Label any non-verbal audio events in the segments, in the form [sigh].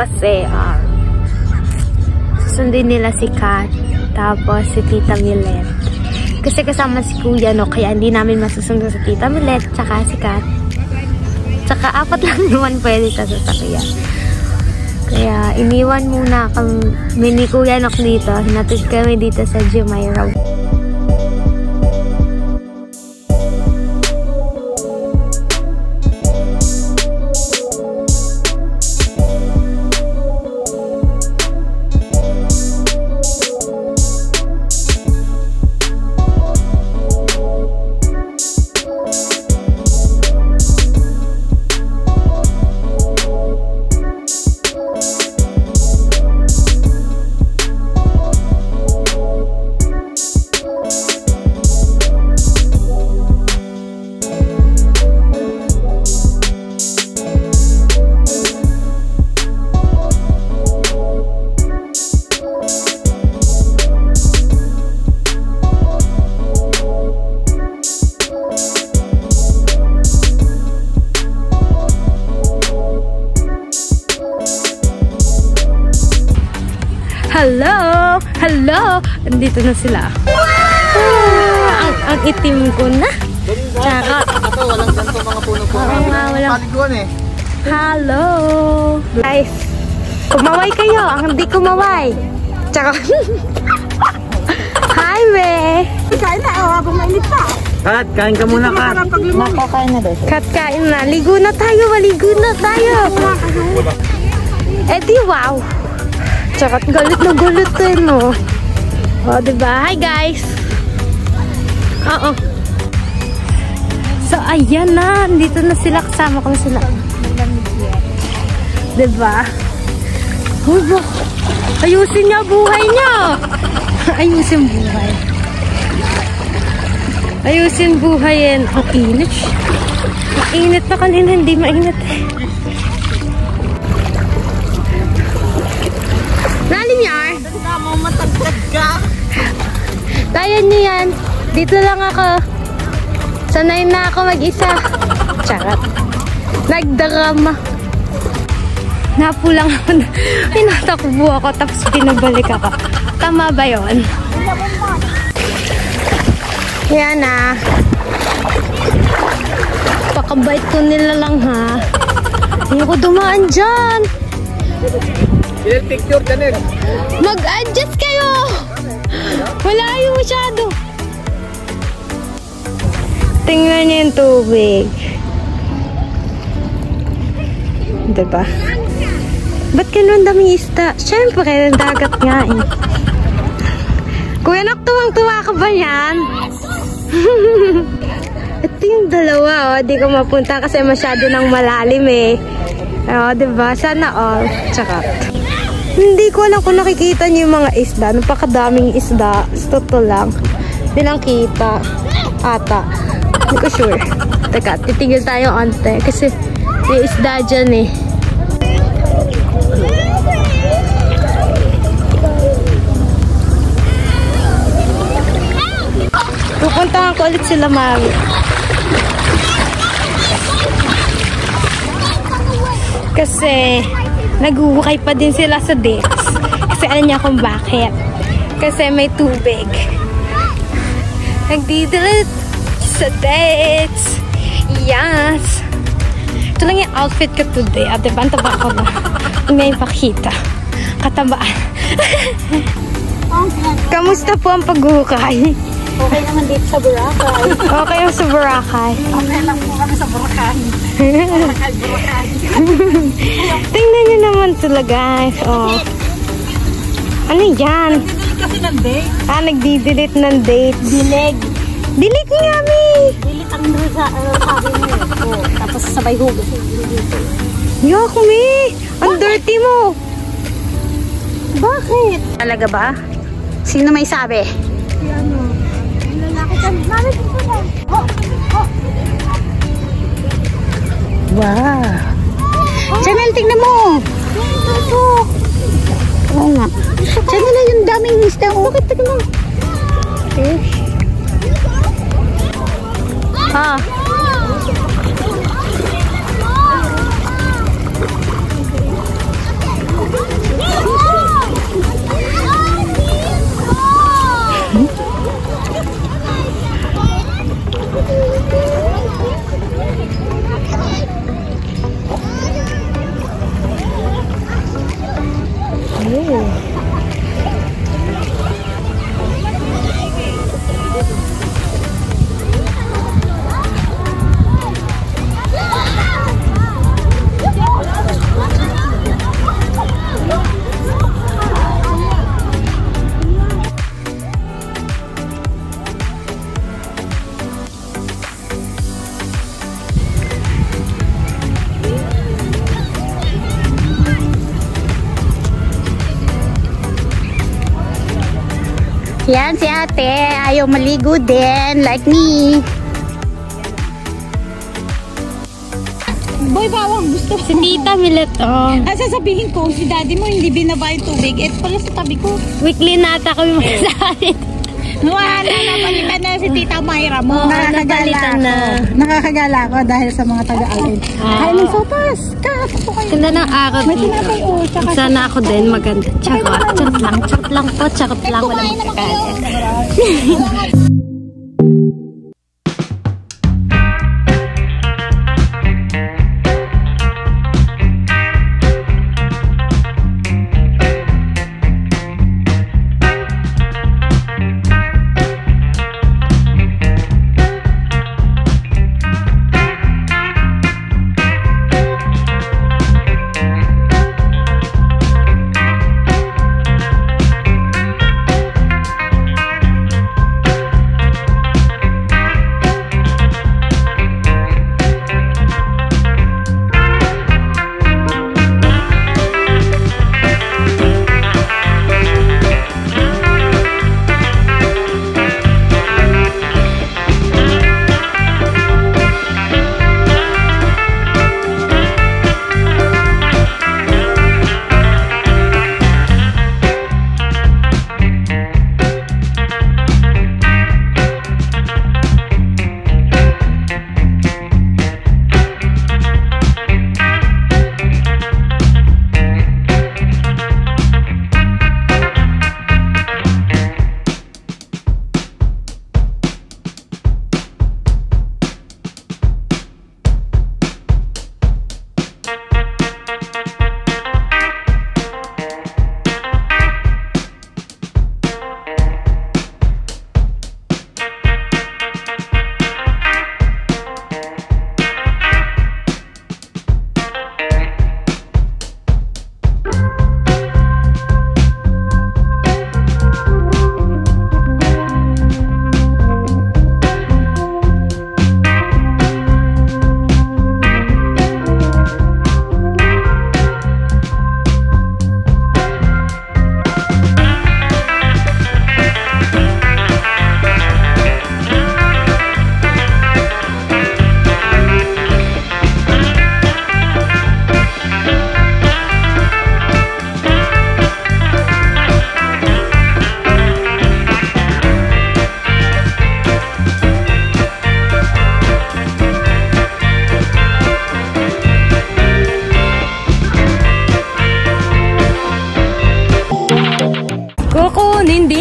kasi um, susundin nila si Kat tapos si Tita Milet. Kasi kasama si Kuya, no? Kaya hindi namin masusunod sa Tita Milet tsaka si Kat. Tsaka apat [laughs] lang naman pwede sa sasakyan. Kaya iniwan muna kami ni Kuya Nok dito. Hinatid kami dito sa Jumeirah. Na sila. Ah, ang, ang itim ko na. Charot. Ako, walang ganito mga puno-puno. Oo nga, walang- Paliguan eh. Hello! Guys, kumaway kayo. Ang hindi kumaway. Charot. Hi, be! Kain na, oh, habang mainit pa. Kat, kain ka muna, Kat. Nakakain na din. Kat, kain na. Ligo na tayo. Maligo na tayo. Eh di wow. Charot, galit na galit eh, no? O, diba? Hi, guys! Oo. So, ayan na. Dito na sila. Kasama ko na sila. Diba? Bak. Ayusin niya buhay niya. [laughs] Ayusin buhay. Ayusin buhay yan. Ang init. Ang init na kanina. Hindi mainit eh. Ka. Kaya niyo yan. Dito lang ako. Sanay na ako mag-isa. [laughs] Charot. Nagdarama. Napulang ako. [laughs] Tinatakbo ako tapos pinabalik ako. Tama ba yon? Yan na. Pakabait ko nila lang ha. Ayoko dumaan dyan. Picture ka. Mag-adjust kayo! Wala yung masyado. Tingnan niyo yung tubig. Diba? Ba't ganun daming isda? Siyempre, dagat nga eh. Kuya Nak, tuwang-tuwa ka ba yan? [laughs] Ito yung dalawa, oh. Di ko mapunta kasi masyado nang malalim eh. Oo, diba? Sana all. Tsaka. Hindi ko alam kung nakikita niyo yung mga isda. Napakadaming isda. Sa totoo lang. Hindi lang kita. Ata. Hindi ko sure. Teka, titigil tayo ante. Kasi may isda dyan eh. Pupuntahan ko ulit sila mami. Kasi naguhukay pa din sila sa dates. Kasi alam niya kung bakit. Kasi may tubig. Nagdidilit sa dates. Yes. Ito lang yung outfit ko today. At diba, ang taba ko na. May pakita. Katabaan. [laughs] Kamusta po ang paghuhukay? Okay naman dito sa Boracay. Okay yung sa Boracay. Okay lang po kami sa Boracay. Boracay, [laughs] Boracay. Niyo sila guys. Oh. Ano yan? Dinig kasi ng day. Ah, nagdi-delete ng dates. Dilig. Delete nga, Mi! Dilit ang sa, uh, sabi mo. Oh, tapos sabay hugas. Yak, Mi! Ang dirty mo! Bakit? Talaga ba? Sino may sabi? Si ano? Yung lalaki dyan. Mami, dito. Oh, oh. Wow! Chanel, tingnan mo. Oo nga. Chanel na yung daming isda. Bakit tingnan mo? Fish. Ah. Yan si ate, ayaw maligo din, like me. Boy, bawang gusto Si Tita Milet, oh. Ah, sasabihin ko, si daddy mo hindi binaba yung tubig. Ito pala sa tabi ko. Weekly nata kami magsasalit. Wala na, balikan na si Tita Mayra mo. Oo, napalitan na. Nakakagala ako dahil sa mga taga-alin. Ah. Kain ng sopas. Kaso ko kayo. Ganda ng araw May dito. tinapay tsaka Sana ako din maganda. Charot. Charot lang. Charot lang po. Charot lang. Wala magkakalit. [laughs]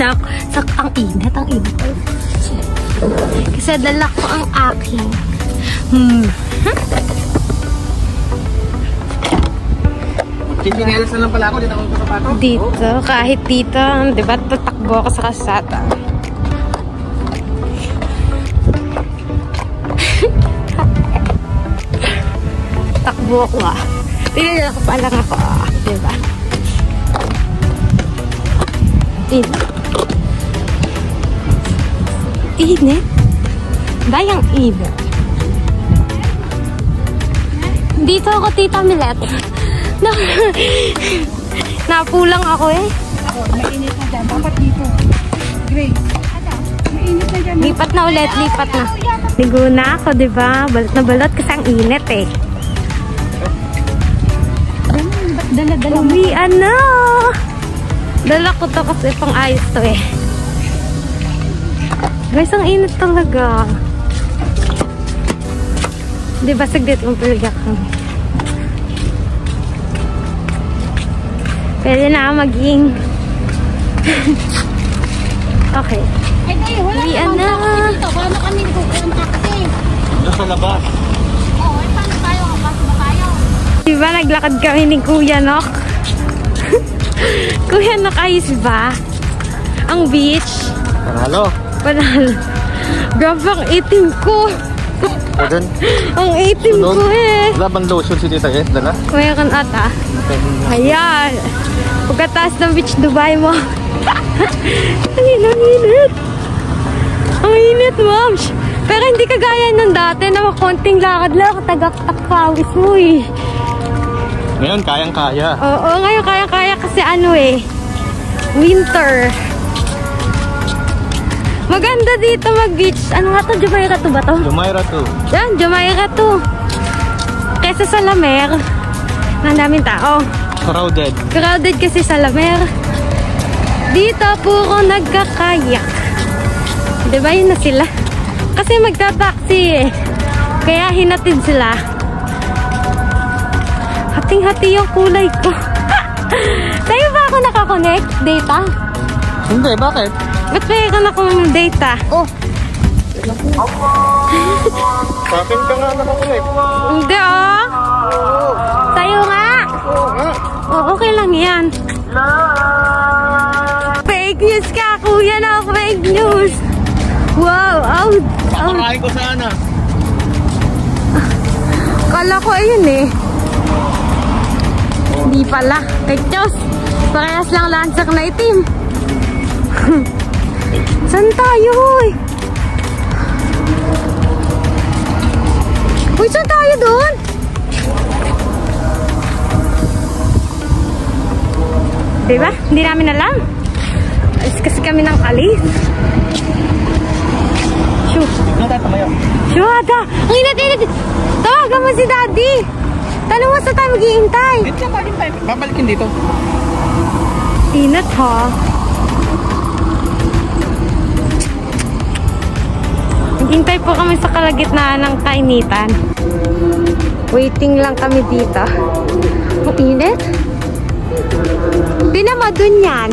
Ako. Sak, ang init, ang init. Kasi dala ko ang aking. Hmm. Chichinelas na lang pala ako. Dito ako sapato. Dito, kahit dito, di ba, tatakbo ako sa kasata. Takbo ko ah. Tinila ko pa lang ako ah, di ba? Init. Init? Bayang init. Dito ako, Tita Milet. [laughs] Na, napulang ako eh. mainit na dyan. Dapat dito. Gray. Mainit na dyan. Lipat na ulit, lipat na. Ligo na ako, di ba? Balot na balot kasi ang init eh. Dala-dala mo. Uwian na! Dala ko to kasi pang ayos to eh. Guys, ang init talaga. Di ba saglit mong piliyak ko? Pwede na maging... [laughs] okay. Ay, day, wala Uwian naman na. dito. Paano kami nagkukuha ng taxi? Doon sa labas. Oo, eh, paano tayo? Kapag ba tayo? Di ba naglakad kami ni Kuya Nok? [laughs] Kuya Nok, ayos ba? Ang beach. Panalo. Panalo. Grabe ang itim ko. O dun. [laughs] Ang itim Sunod. ko eh. Wala bang lotion si Tita S? Dala? Mayroon ata. Ayan. Pagkataas ng beach Dubai mo. [laughs] ang init, ang init. Ma'am. Pero hindi kagaya ng dati na konting lakad lang tagaktak pawis mo eh. Ngayon, kayang-kaya. Oo, ngayon kaya-kaya kasi ano eh. Winter. Maganda dito mag-beach. Ano nga to? Jumeirah to ba to? Jumaira to. Yan, Jumeirah to. Kesa sa Lamer, ang daming tao. Crowded. Crowded kasi sa Lamer. Dito, puro nagkakayak. Di ba yun na sila? Kasi magta-taxi eh. Kaya hinatid sila. Hating-hati yung kulay ko. [laughs] Sa'yo ba ako nakakonect? Data? Hindi, bakit? Ba't mayroon akong data? Oh, Sa akin ka nga nakakulit. hindi oh. Sa'yo nga. Oh, okay lang yan. Fake news ka, kuya na fake news. Wow, out. out. Pakarahin ko sana. Kala ko ayun eh. Hindi pala. Fake news. Parehas lang lansak na itim. Saan tayo, hoy? Uy, saan tayo doon? Diba? Hindi namin alam. Alis kasi kami ng alis. Shoo. Shoo, Ada. Ang inat, inat. Tawagan mo si Daddy. Tanong mo sa tayo maghihintay. Hindi ka tayo. Babalikin dito. Inat ha. Naghintay po kami sa kalagitnaan ng kainitan. Waiting lang kami dito. Ang init? Di naman dun yan.